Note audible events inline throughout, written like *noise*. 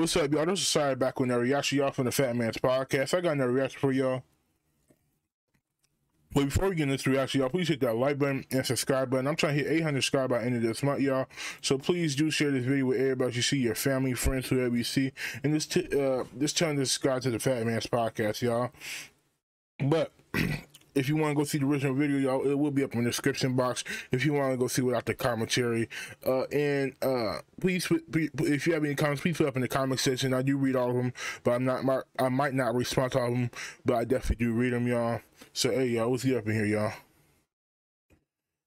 What's up, y'all? This is Sorry back with another reaction, y'all, from the Fat Man's Podcast. I got another reaction for y'all. But before we get into this reaction, y'all, please hit that like button and subscribe button. I'm trying to hit 800 subscribers by the end of this month, y'all. So please do share this video with everybody you see, your family, friends, whoever you see. And this, t- uh, this channel to subscribe to the Fat Man's Podcast, y'all. But *clears throat* if you want to go see the original video, y'all, it will be up in the description box. If you want to go see without the commentary, uh, and uh, please, if you have any comments, please put up in the comment section. I do read all of them, but I'm not, I might not respond to all of them, but I definitely do read them, y'all. So hey, y'all, what's up in here, y'all?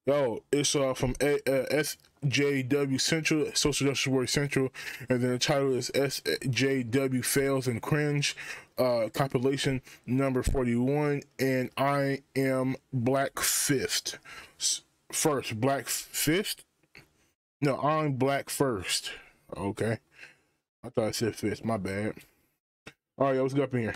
Yo, it's uh from A- uh, SJW Central, Social Justice Warrior Central, and then the title is SJW Fails and Cringe, uh, compilation number 41, and I am Black Fist. First, Black Fist? No, I'm Black First. Okay. I thought I said Fist, my bad. Alright, yo, what's up in here?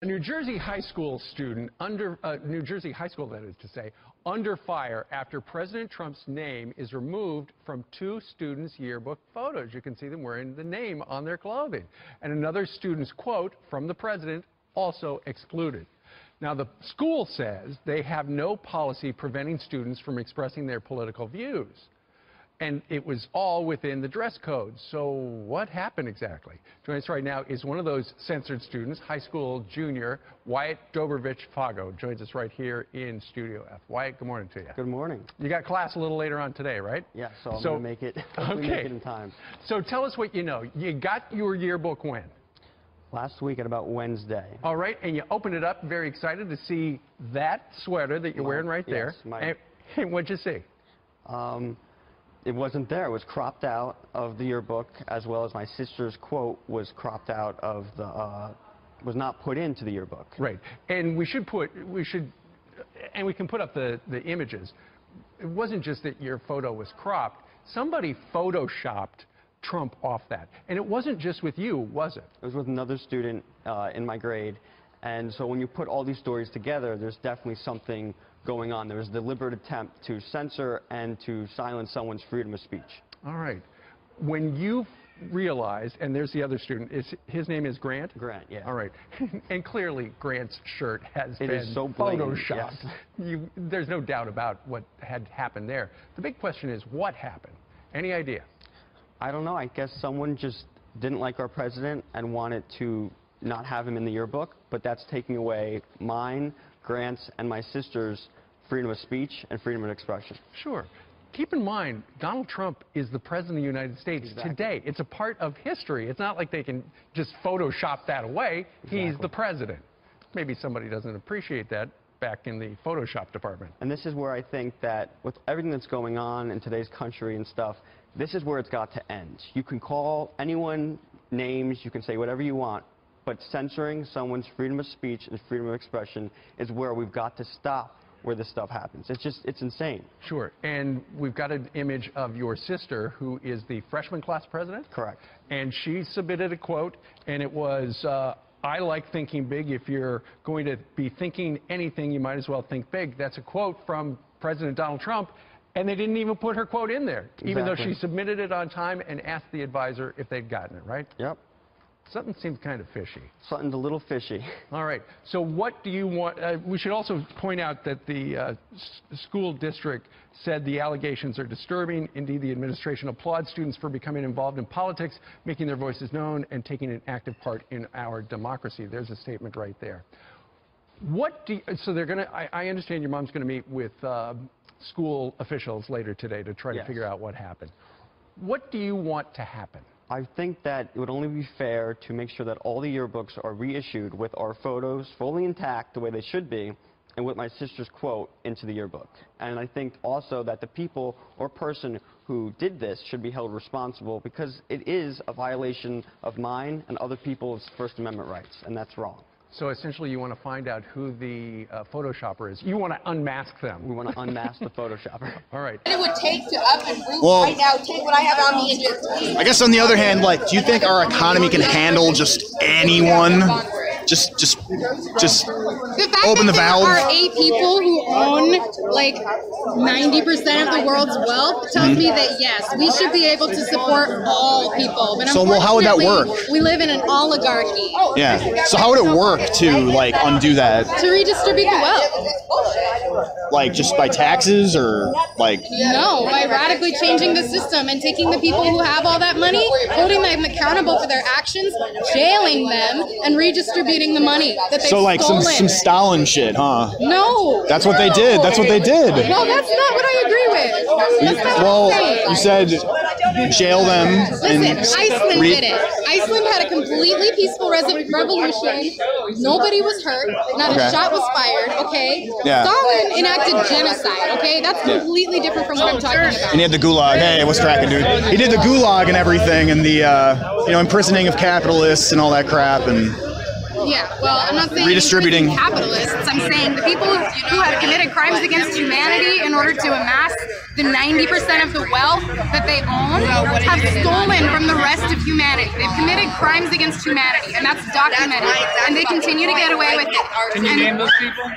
A New Jersey high school student, under uh, New Jersey high school, that is to say, under fire after President Trump's name is removed from two students' yearbook photos. You can see them wearing the name on their clothing. And another student's quote from the president also excluded. Now, the school says they have no policy preventing students from expressing their political views and it was all within the dress code. So what happened exactly? Joining us right now is one of those censored students, high school junior, Wyatt Dobrovich Fago, joins us right here in Studio F. Wyatt, good morning to you. Good morning. You got class a little later on today, right? Yeah, so I'm so, going to make it, *laughs* okay. make it in time. So tell us what you know. You got your yearbook when? Last week at about Wednesday. All right, and you opened it up, very excited to see that sweater that you're my, wearing right there. Yes, my, and, and *laughs* what'd you see? Um, it wasn't there. It was cropped out of the yearbook, as well as my sister's quote was cropped out of the, uh, was not put into the yearbook. Right. And we should put, we should, and we can put up the, the images. It wasn't just that your photo was cropped. Somebody photoshopped Trump off that. And it wasn't just with you, was it? It was with another student uh, in my grade. And so when you put all these stories together, there's definitely something going on. There was a deliberate attempt to censor and to silence someone's freedom of speech. All right. When you realized, and there's the other student, is, his name is Grant? Grant, yeah. All right. *laughs* and clearly Grant's shirt has it been so photoshopped. Yes. You, there's no doubt about what had happened there. The big question is what happened? Any idea? I don't know. I guess someone just didn't like our president and wanted to not have him in the yearbook, but that's taking away mine, Grant's, and my sister's freedom of speech and freedom of expression. Sure. Keep in mind, Donald Trump is the President of the United States exactly. today. It's a part of history. It's not like they can just Photoshop that away. Exactly. He's the President. Maybe somebody doesn't appreciate that back in the Photoshop department. And this is where I think that with everything that's going on in today's country and stuff, this is where it's got to end. You can call anyone names, you can say whatever you want, but censoring someone's freedom of speech and freedom of expression is where we've got to stop where this stuff happens. It's just, it's insane. Sure. And we've got an image of your sister, who is the freshman class president? Correct. And she submitted a quote, and it was, uh, I like thinking big. If you're going to be thinking anything, you might as well think big. That's a quote from President Donald Trump. And they didn't even put her quote in there, exactly. even though she submitted it on time and asked the advisor if they'd gotten it, right? Yep. Something seems kind of fishy. Something's a little fishy. *laughs* All right. So what do you want? Uh, we should also point out that the uh, school district said the allegations are disturbing. Indeed, the administration applauds students for becoming involved in politics, making their voices known, and taking an active part in our democracy. There's a statement right there. What do you, so they're going to, I understand your mom's going to meet with uh, school officials later today to try yes. to figure out what happened. What do you want to happen? I think that it would only be fair to make sure that all the yearbooks are reissued with our photos fully intact the way they should be and with my sister's quote into the yearbook. And I think also that the people or person who did this should be held responsible because it is a violation of mine and other people's First Amendment rights, and that's wrong. So essentially you want to find out who the uh, Photoshopper is. You want to unmask them. We want to unmask the Photoshopper. *laughs* All right. It would take to up and root well, right now, take what I have on me and just... I guess on the other hand, like, do you think our economy can handle just anyone? Just, just, just The open the that there valve. are eight people who own like 90% of the world's wealth tells mm-hmm. me that yes, we should be able to support all people. But So, well, how would that work? We live in an oligarchy. Yeah. So how would it work to like undo that? To redistribute the wealth. Like just by taxes or like? No, by radically changing the system and taking the people who have all that money, holding them accountable for their actions, jailing them, and redistributing the money that they've So like some stolen. some Stalin shit, huh? no. That's what they did. That's what they did. Well, that's not what I agree with. That's not Well, you said jail them Listen, Iceland re- did it. Iceland had a completely peaceful res- revolution. Nobody was hurt. Not Okay. a shot was fired. Okay. Yeah. Stalin enacted genocide. Okay, that's completely different from what I'm talking about. And he had the gulag. Hey, what's cracking, dude? He did the gulag and everything, and the uh, you know imprisoning of capitalists and all that crap. And Yeah, well, I'm not saying Redistributing. capitalists. I'm saying the people who, who have committed crimes against humanity in order to amass the 90% of the wealth that they own have stolen from the rest of humanity. They've committed crimes against humanity, and that's documented. And they continue to get away with it. Can you And- name those people?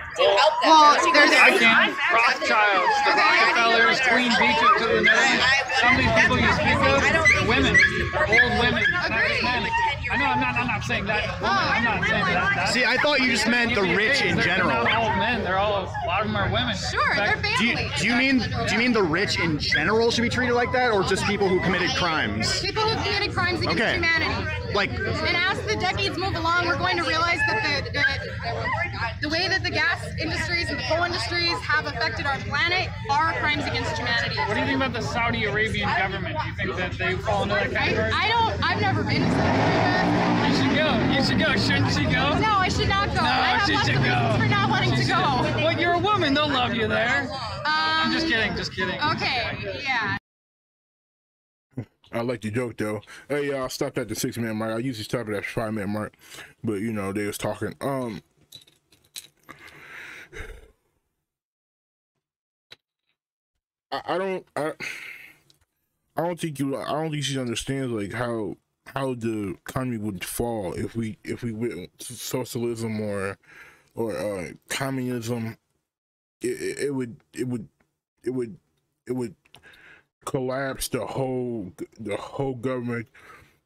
Well, there's I can. Rothschilds, the Rockefellers, Queen Beatrix to the north. Some of these people you speak of, they're women, old women, not just men. I know I'm not. I'm not saying that. Woman, I'm not saying that. that. see, I thought you just meant the rich in They're general. not all men. They're all. A lot of them are women. Sure, In they're fact, Do you, do you mean do you mean the rich in general should be treated like that, or just people who committed crimes? People who committed crimes against Okay. humanity. Like, And as the decades move along, we're going to realize that the, the the way that the gas industries and the coal industries have affected our planet are crimes against humanity. What do you think about the Saudi Arabian government? Do you think that they fall into that I, category? I don't. I've never been to Saudi Arabia. You should go. You should go. Shouldn't she go? No, I should not go. No, I have she lots should of go. reasons for not wanting She to should. go. Well, you're a woman. They'll love you there. Um, I'm just kidding. Just kidding. Okay. Yeah. I like the joke though. Hey y'all, stopped at the six minute mark. I usually stop at that five minute mark, but you know they was talking. Um, I, don't. I, I don't think you. I don't think she understands like how how the economy would fall if we if we went socialism or or uh, communism. It, it, it would it would it would it would collapse the whole the whole government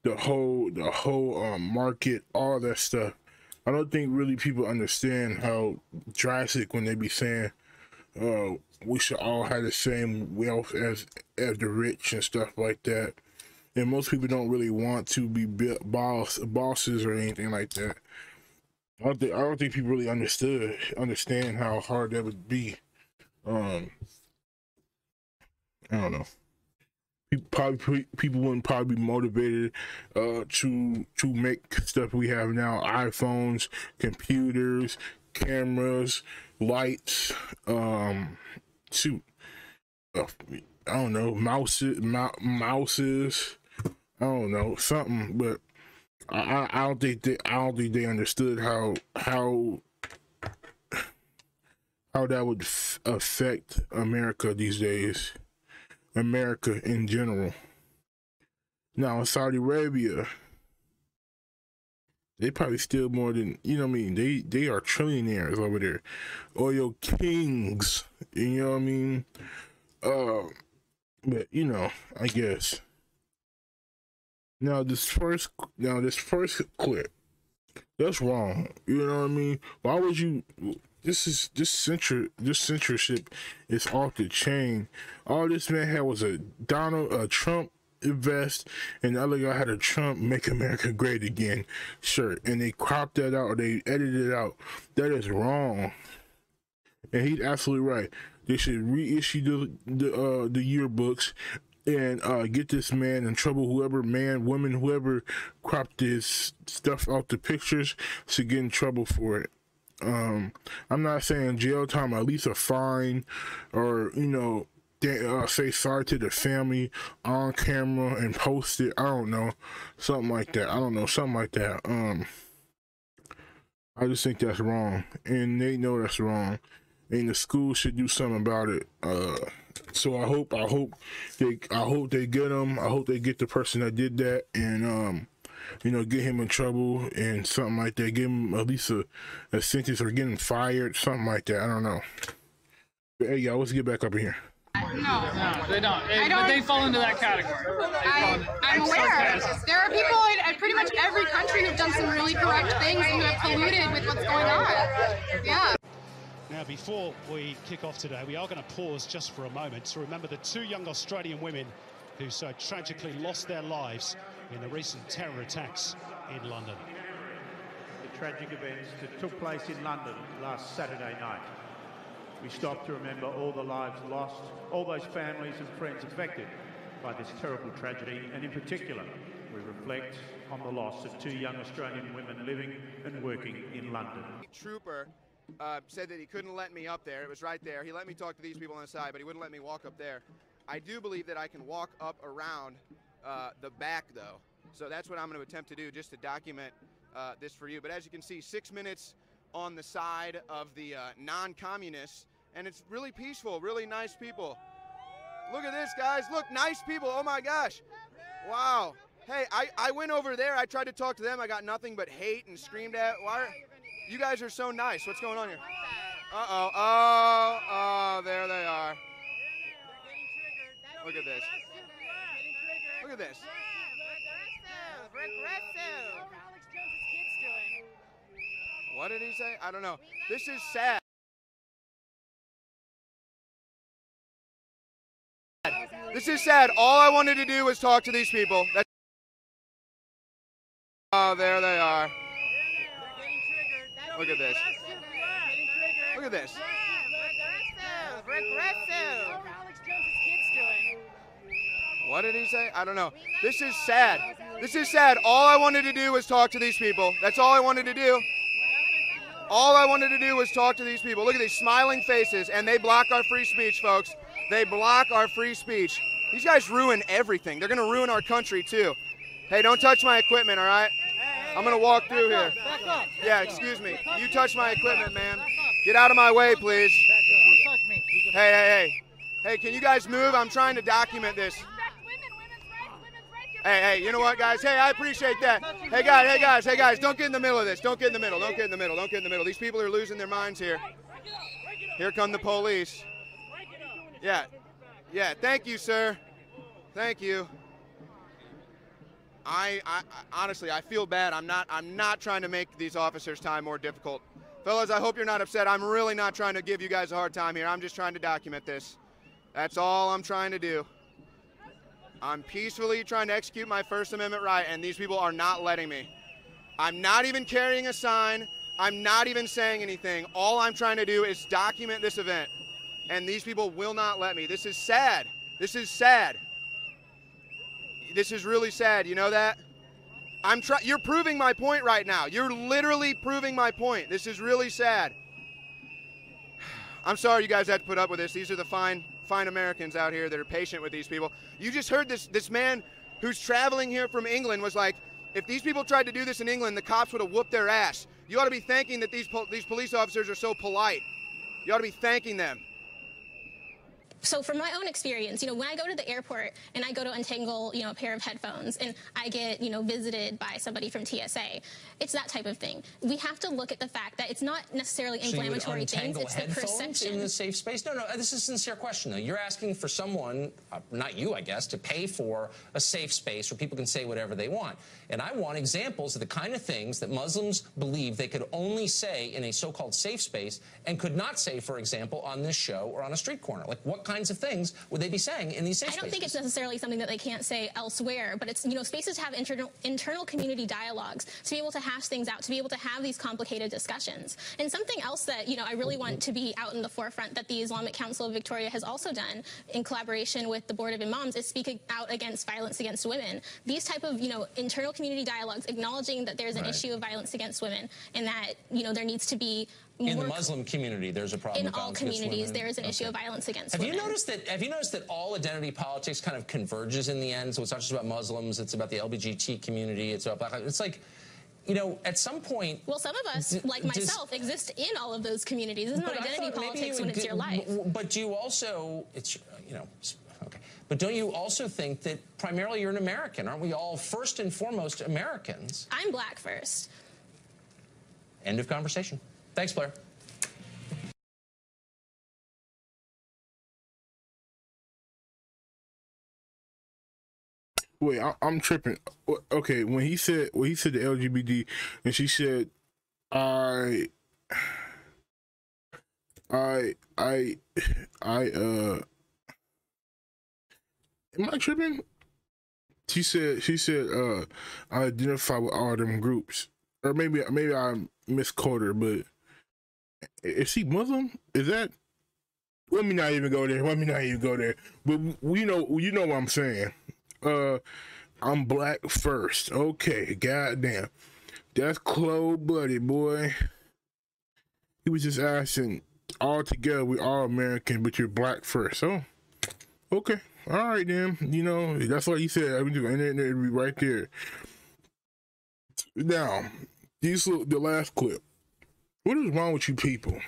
the whole the whole um, market all that stuff i don't think really people understand how drastic when they be saying "Oh, we should all have the same wealth as as the rich and stuff like that and most people don't really want to be boss bosses or anything like that I don't think I don't think people really understood understand how hard that would be. Um, I don't know. People probably people wouldn't probably be motivated uh to to make stuff we have now. iPhones, computers, cameras, lights, um, uh, I don't know, mouses, mou- mouses, I don't know, something, but I, I don't think they I don't think they understood how how how that would affect America these days, America in general. Now Saudi Arabia, they probably steal more than you know. what I mean, they they are trillionaires over there, oil kings. You know what I mean? Uh, but you know, I guess. Now this first, now this first clip, that's wrong. You know what I mean? Why would you? This is this censor this censorship is off the chain. All this man had was a Donald a Trump vest, and the other guy had a Trump "Make America Great Again" shirt, and they cropped that out or they edited it out. That is wrong, and he's absolutely right. They should reissue the the uh, the yearbooks and uh, get this man in trouble. Whoever man, woman, whoever cropped this stuff out the pictures should get in trouble for it. Um, I'm not saying jail time, at least a fine, or you know, uh, say sorry to the family on camera and post it. I don't know, something like that. I don't know, something like that. Um, I just think that's wrong, and they know that's wrong, and the school should do something about it. Uh, so I hope, I hope they, I hope they get them. I hope they get the person that did that, and um, you know, get him in trouble and something like that. Give him at least a, a sentence or get him fired, something like that. I don't know. But hey, y'all, let's get back up in here. No. No, they don't. I But don't- they fall into that category. I, I'm aware. sarcasm. There are people in, in pretty much every country who've done some really correct things and who have colluded with what's going on. Yeah. Now, before we kick off today, we are going to pause just for a moment to remember the two young Australian women who so tragically lost their lives in the recent terror attacks in London. the tragic events that took place in London last Saturday night. We stop to remember all the lives lost, all those families and friends affected by this terrible tragedy, and in particular, we reflect on the loss of two young Australian women living and working in London. trooper uh, said that he couldn't let me up there. It was right there. He let me talk to these people on the side, but he wouldn't let me walk up there. I do believe that I can walk up around uh, the back, though. So that's what I'm going to attempt to do just to document uh, this for you. But as you can see, six minutes on the side of the uh, non communists, and it's really peaceful, really nice people. Look at this, guys. Look, nice people. Oh my gosh. Wow. Hey, I, I went over there. I tried to talk to them. I got nothing but hate and screamed at. Why? You guys are so nice. What's going on here? Uh oh. Oh, oh, there they are. Look at this. Look at this. What did he say? I don't know. This is sad. This is sad. All I wanted to do was talk to these people. That's oh, there they are. Look at this. Look at this. What did he say? I don't know. This is sad. This is sad. All I wanted to do was talk to these people. That's all I wanted to do. All I wanted to do was talk to these people. Look at these smiling faces, and they block our free speech, folks. They block our free speech. These guys ruin everything. They're going to ruin our country, too. Hey, don't touch my equipment, all right? I'm going to walk through here. Yeah, excuse me. You touch my equipment, man. Get out of my way, please. Hey, hey, hey. Hey, can you guys move? I'm trying to document this. Hey, hey, you know what, guys? Hey, I appreciate that. Hey, guys, hey, guys, hey, guys, don't get in the middle of this. Don't get in the middle. Don't get in the middle. Don't get in the middle. These people are losing their minds here. Here come the police. Yeah. Yeah, thank you, sir. Thank you. I, I, I honestly, I feel bad. I'm not, I'm not trying to make these officers' time more difficult. Fellas, I hope you're not upset. I'm really not trying to give you guys a hard time here. I'm just trying to document this. That's all I'm trying to do. I'm peacefully trying to execute my First Amendment right, and these people are not letting me. I'm not even carrying a sign. I'm not even saying anything. All I'm trying to do is document this event, and these people will not let me. This is sad. This is sad. This is really sad. You know that? I'm try- You're proving my point right now. You're literally proving my point. This is really sad. *sighs* I'm sorry you guys had to put up with this. These are the fine, fine Americans out here that are patient with these people. You just heard this this man who's traveling here from England was like, if these people tried to do this in England, the cops would have whooped their ass. You ought to be thanking that these pol- these police officers are so polite. You ought to be thanking them. So from my own experience, you know, when I go to the airport and I go to untangle, you know, a pair of headphones and I get, you know, visited by somebody from TSA, it's that type of thing. We have to look at the fact that it's not necessarily So inflammatory things, it's the headphones perception. in the safe space? No, no, this is a sincere question, though. You're asking for someone, uh, not you, I guess, to pay for a safe space where people can say whatever they want. And I want examples of the kind of things that Muslims believe they could only say in a so-called safe space and could not say, for example, on this show or on a street corner. Like, what kinds of things would they be saying in these safe I don't spaces? think it's necessarily something that they can't say elsewhere, but it's, you know, spaces to have internal, internal community dialogues to be able to hash things out, to be able to have these complicated discussions. And something else that, you know, I really want to be out in the forefront that the Islamic Council of Victoria has also done in collaboration with the Board of Imams is speak out against violence against women. These type of, you know, internal community dialogues acknowledging that there's an Right. issue of violence against women and that, you know, there needs to be in the Muslim community, there's a problem in all communities, there is an issue of violence against Have women. you noticed that? Have you noticed that all identity politics kind of converges in the end? So it's not just about Muslims; it's about the LGBT community. It's about black. It's like, you know, at some point. Well, some of us, like does- myself, exist in all of those communities. It's not identity politics you when it's your life. But do you also, it's you know, okay. But don't you also think that primarily you're an American? Aren't we all first and foremost Americans? I'm black first. End of conversation. Thanks, Blair. Wait, I, I'm tripping. Okay, when he said when he said the LGBT, and she said, I, I, I, I, uh, am I tripping? She said she said, uh, I identify with all them groups, or maybe maybe I misquoted her, but is she Muslim? Is that? Let me not even go there. Let me not even go there. But we know you know what I'm saying uh I'm black first. Okay, goddamn. That's cold blooded, boy. He was just asking all together we all American, but you're black first. Oh, okay. All right then. You know, that's what he said. I mean, internet be right there. Now, these the last clip. What is wrong with you people?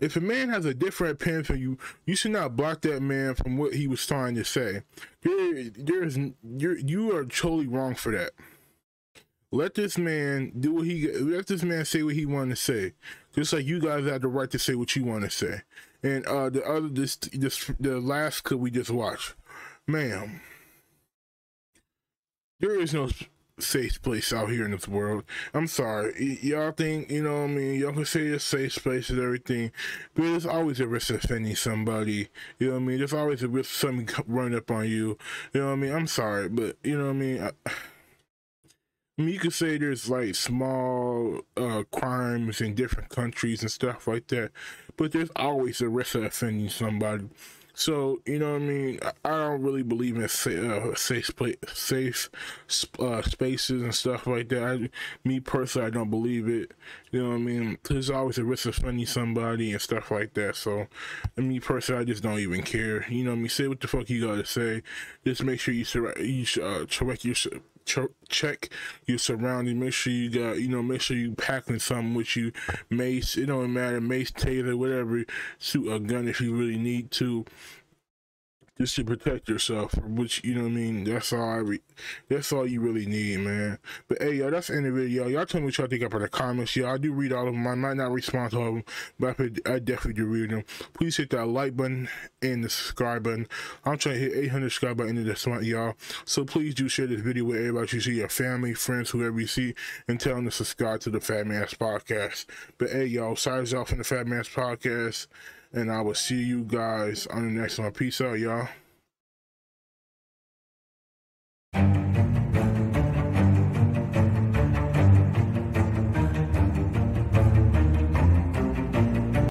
If a man has a different opinion from you, you should not block that man from what he was trying to say. There, there's you're you are totally wrong for that. Let this man do what he let this man say what he wanted to say. Just like you guys have the right to say what you want to say. And uh the other this this the last clip we just watched, ma'am. There is no safe place out here in this world. I'm sorry. Y'all think, you know what I mean? Y'all can say it's safe place and everything, but there's always a risk of offending somebody. You know what I mean? There's always a risk of something running up on you. You know what I mean? I'm sorry, but you know what I mean? I, I mean, you could say there's like small uh, crimes in different countries and stuff like that, but there's always a risk of offending somebody. So you know what I mean. I, don't really believe in uh, safe safe uh, spaces and stuff like that. I, me personally, I don't believe it. You know what I mean. There's always a risk of offending somebody and stuff like that. So, me personally, I just don't even care. You know what I mean. Say what the fuck you gotta say. Just make sure you you uh, check your check your surroundings. Make sure you got, you know, make sure you packing something with you. Mace, it don't matter, mace, taser, whatever. Shoot a gun if you really need to just to protect yourself, which you know what I mean. That's all I re- that's all you really need, man. But hey, y'all, that's the end of the video. Y'all tell me what y'all think up in the comments. Yeah, I do read all of them. I might not respond to all of them, but I, I definitely do read them. Please hit that like button and the subscribe button. I'm trying to hit 800 subscribe by end of this month, y'all. So please do share this video with everybody you see, your family, friends, whoever you see, and tell them to subscribe to the Fat Man's Podcast. But hey, y'all, signs off from the Fat Man's Podcast and I will see you guys on the next one. Peace out, y'all.